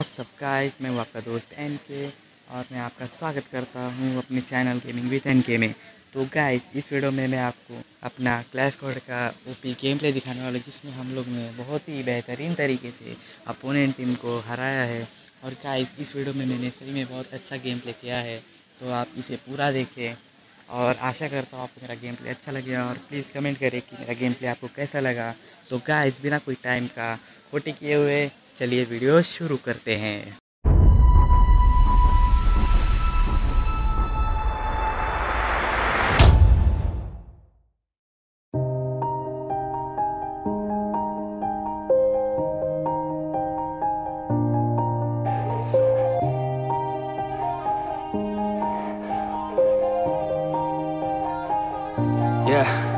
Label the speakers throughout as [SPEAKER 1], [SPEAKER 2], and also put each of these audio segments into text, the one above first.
[SPEAKER 1] WhatsApp guys मैं हूँ आपका दोस्त एन के और मैं आपका स्वागत करता हूँ अपने चैनल गेमिंग विथ एन के में। तो गाइस इस वीडियो में मैं आपको अपना क्लैश कोड का ओपी गेम प्ले दिखाने वाला हूँ, जिसमें हम लोग ने बहुत ही बेहतरीन तरीके से अपोनेंट टीम को हराया है। और गाइस इस वीडियो में मैंने सही में बहुत अच्छा गेम प्ले किया है तो आप इसे पूरा देखें। और आशा करता हूँ आपको मेरा गेम प्ले अच्छा लगे और प्लीज़ कमेंट करें कि मेरा गेम प्ले आपको कैसा लगा। तो गाइस बिना कोई टाइम का, खोटी किए हुए चलिए वीडियो शुरू करते हैं
[SPEAKER 2] Yeah.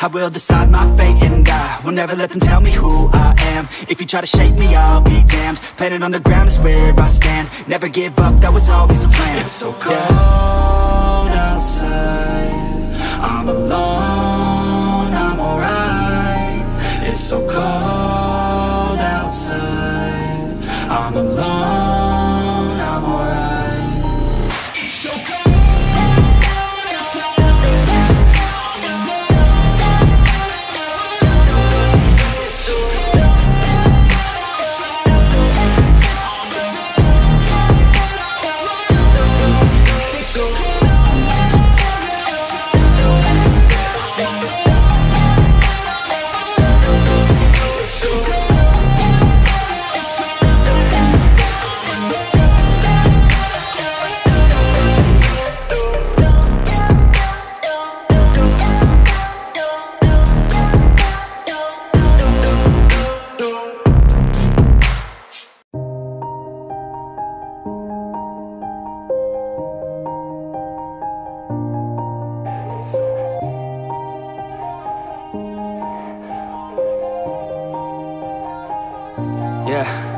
[SPEAKER 2] I will decide my fate and I will never let them tell me who I am. If you try to shape me, I'll be damned. Planet on the ground is where I stand. Never give up, that was always the plan.
[SPEAKER 3] It's so cold outside
[SPEAKER 2] Yeah.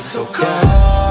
[SPEAKER 3] So cold